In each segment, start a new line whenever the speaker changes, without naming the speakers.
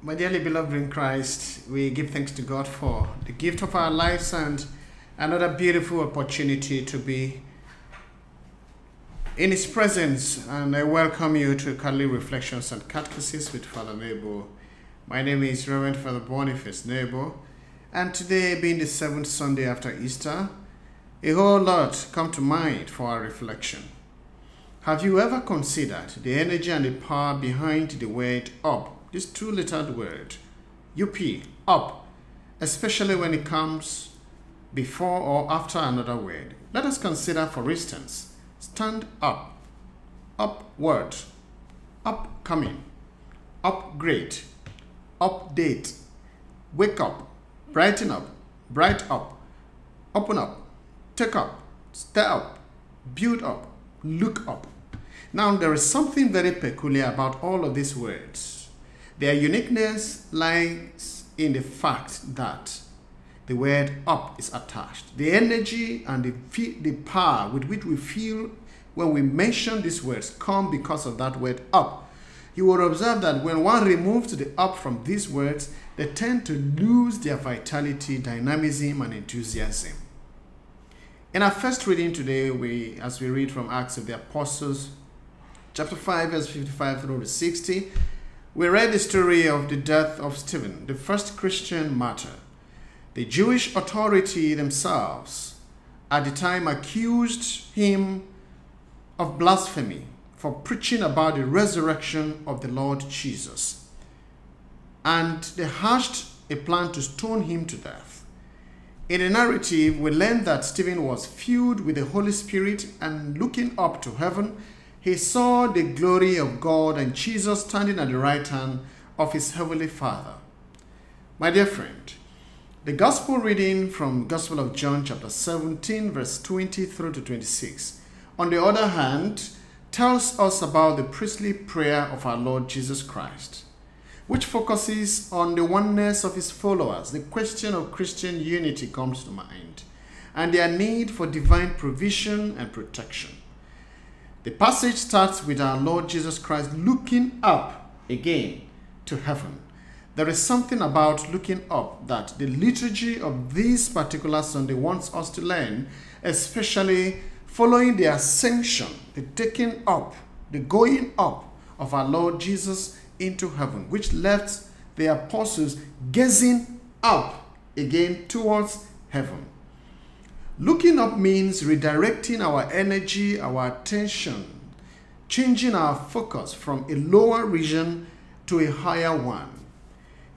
My dearly beloved in Christ, we give thanks to God for the gift of our lives and another beautiful opportunity to be in His presence. And I welcome you to Cuddly Reflections and Catechisms with Father Nebo. My name is Reverend Father Boniface Nebo, and today, being the seventh Sunday after Easter, a whole lot come to mind for our reflection. Have you ever considered the energy and the power behind the word up? This two lettered word, UP, up, especially when it comes before or after another word. Let us consider, for instance, stand up, upward, upcoming, upgrade, update, wake up, brighten up, bright up, open up, take up, stir up, build up, look up. Now, there is something very peculiar about all of these words. Their uniqueness lies in the fact that the word up is attached. The energy and the, the power with which we feel when we mention these words come because of that word up. You will observe that when one removes the up from these words, they tend to lose their vitality, dynamism, and enthusiasm. In our first reading today, we, as we read from Acts of the Apostles, chapter 5, verse 55 through to 60, we read the story of the death of Stephen, the first Christian martyr. The Jewish authority themselves at the time accused him of blasphemy for preaching about the resurrection of the Lord Jesus. And they hatched a plan to stone him to death. In the narrative, we learn that Stephen was filled with the Holy Spirit and looking up to heaven, he saw the glory of God and Jesus standing at the right hand of his heavenly Father. My dear friend, the gospel reading from Gospel of John chapter 17 verse 20 through to 26 on the other hand tells us about the priestly prayer of our Lord Jesus Christ which focuses on the oneness of his followers. The question of Christian unity comes to mind and their need for divine provision and protection. The passage starts with our Lord Jesus Christ looking up again to heaven. There is something about looking up that the liturgy of this particular Sunday wants us to learn, especially following the ascension, the taking up, the going up of our Lord Jesus into heaven, which left the apostles gazing up again towards heaven. Looking up means redirecting our energy, our attention, changing our focus from a lower region to a higher one.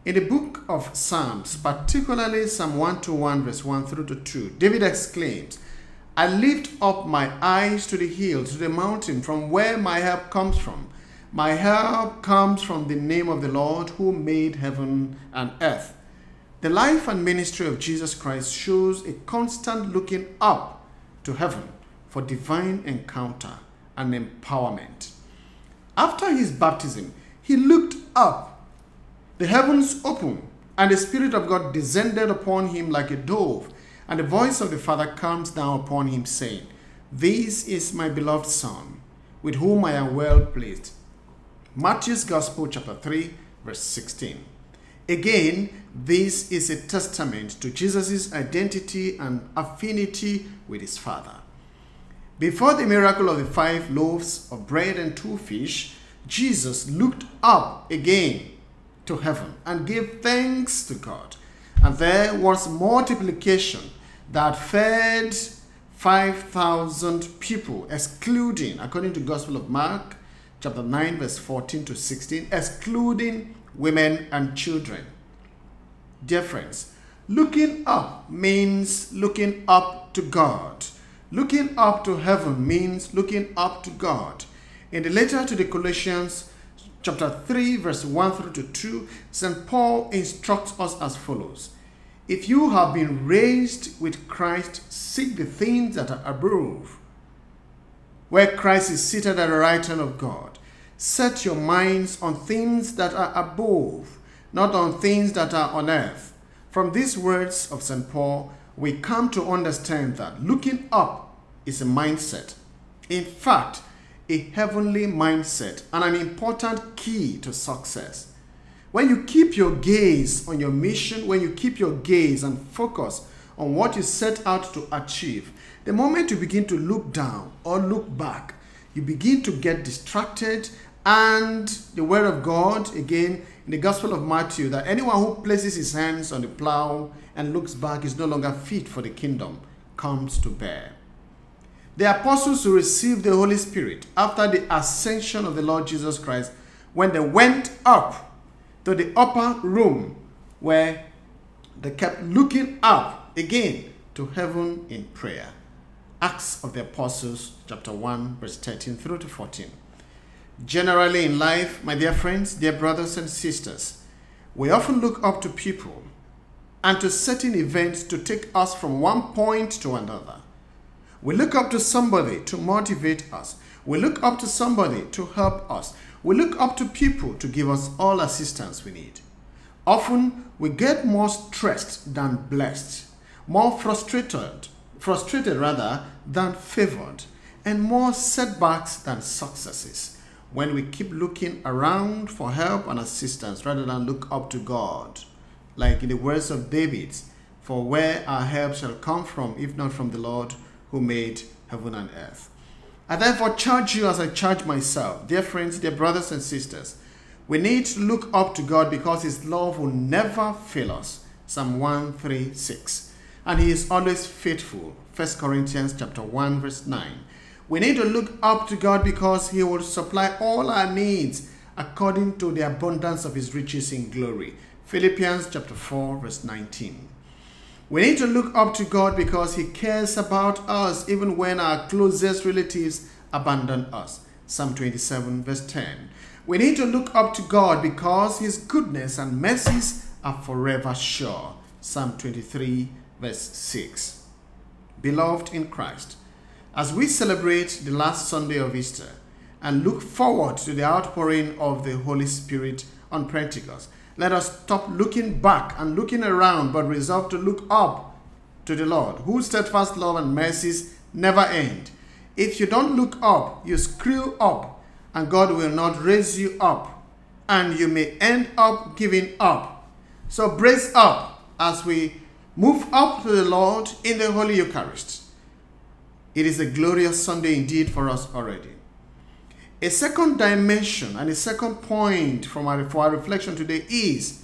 In the book of Psalms, particularly Psalm 121, verse 1 through to 2, David exclaims, I lift up my eyes to the hill, to the mountain, from where my help comes from. My help comes from the name of the Lord who made heaven and earth. The life and ministry of Jesus Christ shows a constant looking up to heaven for divine encounter and empowerment. After his baptism, he looked up, the heavens opened, and the Spirit of God descended upon him like a dove, and the voice of the Father comes down upon him, saying, This is my beloved Son, with whom I am well pleased. Matthew's Gospel, chapter 3, verse 16. Again, this is a testament to Jesus' identity and affinity with his Father. Before the miracle of the five loaves of bread and two fish, Jesus looked up again to heaven and gave thanks to God. And there was multiplication that fed 5,000 people, excluding, according to Gospel of Mark, chapter 9, verse 14 to 16, excluding women and children. Dear friends, looking up means looking up to God. Looking up to heaven means looking up to God. In the letter to the Colossians, chapter 3, verse 1 through to 2, St. Paul instructs us as follows If you have been raised with Christ, seek the things that are above, where Christ is seated at the right hand of God. Set your minds on things that are above, not on things that are on earth. From these words of St. Paul, we come to understand that looking up is a mindset. In fact, a heavenly mindset and an important key to success. When you keep your gaze on your mission, when you keep your gaze and focus on what you set out to achieve, the moment you begin to look down or look back, you begin to get distracted and the word of God again in the Gospel of Matthew that anyone who places his hands on the plow and looks back is no longer fit for the kingdom comes to bear. The apostles who received the Holy Spirit after the ascension of the Lord Jesus Christ, when they went up to the upper room where they kept looking up again to heaven in prayer. Acts of the Apostles, chapter 1, verse 13 through to 14. Generally in life, my dear friends, dear brothers and sisters, we often look up to people and to certain events to take us from one point to another. We look up to somebody to motivate us. We look up to somebody to help us. We look up to people to give us all assistance we need. Often we get more stressed than blessed, more frustrated, frustrated rather than favored, and more setbacks than successes when we keep looking around for help and assistance rather than look up to God. Like in the words of David, for where our help shall come from, if not from the Lord who made heaven and earth. I therefore charge you as I charge myself, dear friends, dear brothers and sisters, we need to look up to God because his love will never fail us. Psalm 136. And he is always faithful. 1 Corinthians chapter 1 verse 9. We need to look up to God because He will supply all our needs according to the abundance of His riches in glory. Philippians chapter 4 verse 19. We need to look up to God because He cares about us even when our closest relatives abandon us. Psalm 27 verse 10. We need to look up to God because His goodness and mercies are forever sure. Psalm 23 verse 6. Beloved in Christ, as we celebrate the last Sunday of Easter and look forward to the outpouring of the Holy Spirit on Pentecost, let us stop looking back and looking around, but resolve to look up to the Lord, whose steadfast love and mercies never end. If you don't look up, you screw up, and God will not raise you up, and you may end up giving up. So brace up as we move up to the Lord in the Holy Eucharist. It is a glorious Sunday indeed for us already. A second dimension and a second point from our, for our reflection today is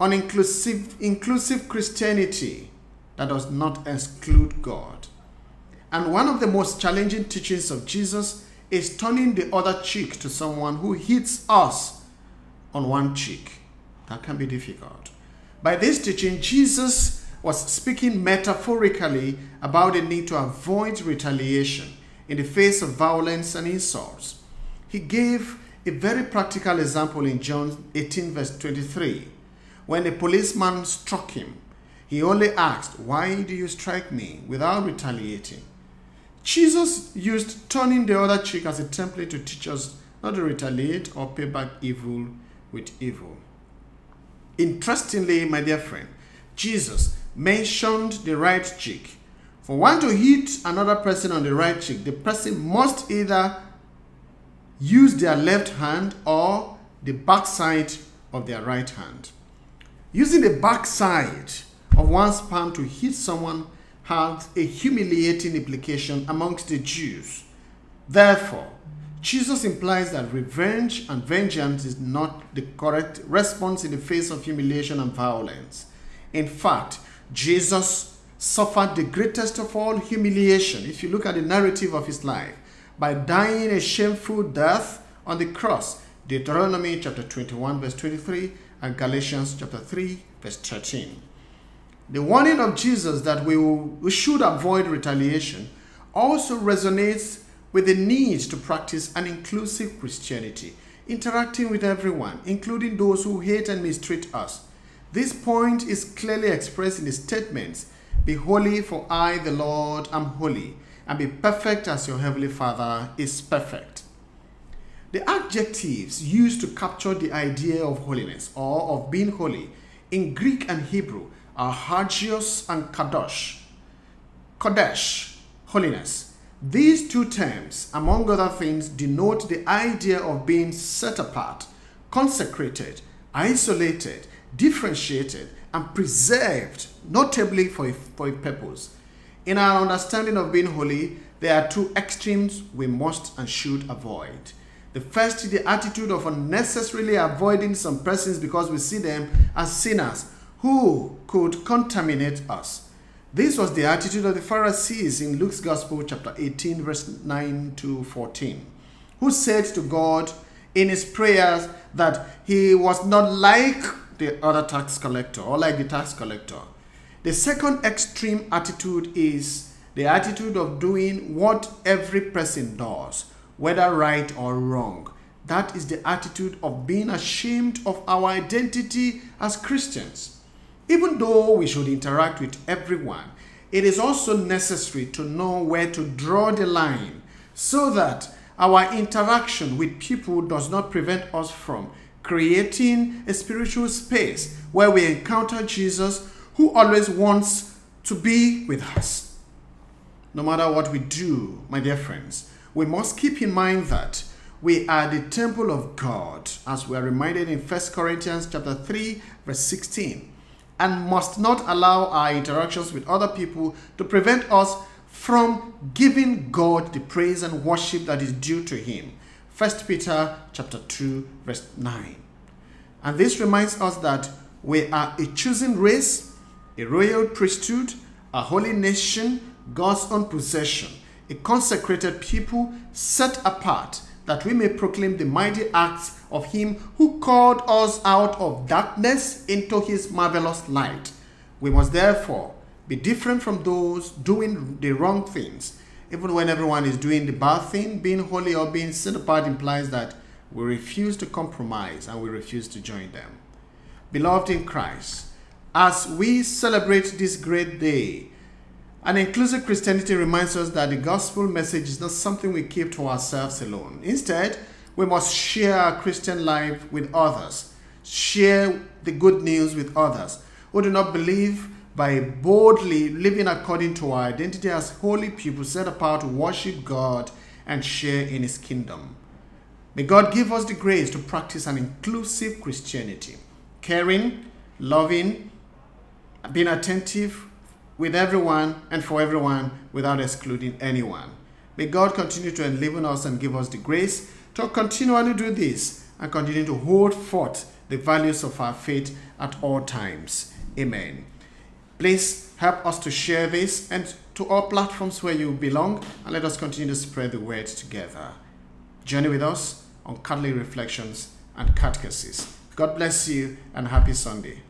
on inclusive, inclusive Christianity that does not exclude God. And one of the most challenging teachings of Jesus is turning the other cheek to someone who hits us on one cheek. That can be difficult. By this teaching, Jesus was speaking metaphorically about the need to avoid retaliation in the face of violence and insults. He gave a very practical example in John 18, verse 23. When a policeman struck him, he only asked, Why do you strike me? without retaliating. Jesus used turning the other cheek as a template to teach us not to retaliate or pay back evil with evil. Interestingly, my dear friend, Jesus mentioned the right cheek. For one to hit another person on the right cheek, the person must either use their left hand or the backside of their right hand. Using the backside of one's palm to hit someone has a humiliating implication amongst the Jews. Therefore, Jesus implies that revenge and vengeance is not the correct response in the face of humiliation and violence. In fact, Jesus suffered the greatest of all humiliation, if you look at the narrative of his life, by dying a shameful death on the cross. Deuteronomy chapter 21, verse 23, and Galatians chapter 3, verse 13. The warning of Jesus that we, will, we should avoid retaliation also resonates with the need to practice an inclusive Christianity, interacting with everyone, including those who hate and mistreat us this point is clearly expressed in the statements Be holy, for I, the Lord, am holy, and be perfect as your heavenly Father is perfect. The adjectives used to capture the idea of holiness or of being holy in Greek and Hebrew are hagios and kadosh. Kodesh, holiness. These two terms, among other things, denote the idea of being set apart, consecrated, isolated, differentiated, and preserved, notably for a, for a purpose. In our understanding of being holy, there are two extremes we must and should avoid. The first is the attitude of unnecessarily avoiding some persons because we see them as sinners who could contaminate us. This was the attitude of the Pharisees in Luke's Gospel, chapter 18, verse 9 to 14, who said to God in his prayers that he was not like the other tax collector or like the tax collector. The second extreme attitude is the attitude of doing what every person does whether right or wrong. That is the attitude of being ashamed of our identity as Christians. Even though we should interact with everyone, it is also necessary to know where to draw the line so that our interaction with people does not prevent us from creating a spiritual space where we encounter Jesus who always wants to be with us. No matter what we do, my dear friends, we must keep in mind that we are the temple of God, as we are reminded in 1 Corinthians chapter 3, verse 16, and must not allow our interactions with other people to prevent us from giving God the praise and worship that is due to him. 1 Peter chapter 2, verse 9. And this reminds us that we are a chosen race, a royal priesthood, a holy nation, God's own possession a consecrated people set apart that we may proclaim the mighty acts of him who called us out of darkness into his marvelous light. We must therefore be different from those doing the wrong things. Even when everyone is doing the bad thing, being holy or being set apart implies that we refuse to compromise and we refuse to join them. Beloved in Christ, as we celebrate this great day, an inclusive Christianity reminds us that the gospel message is not something we keep to ourselves alone. Instead, we must share our Christian life with others, share the good news with others who do not believe by boldly living according to our identity as holy people set apart to worship God and share in His kingdom. May God give us the grace to practice an inclusive Christianity, caring, loving, being attentive, with everyone and for everyone without excluding anyone. May God continue to enliven us and give us the grace to continually do this and continue to hold forth the values of our faith at all times. Amen. Please help us to share this and to all platforms where you belong and let us continue to spread the word together. Journey with us on Cuddly Reflections and Catechesis. God bless you and happy Sunday.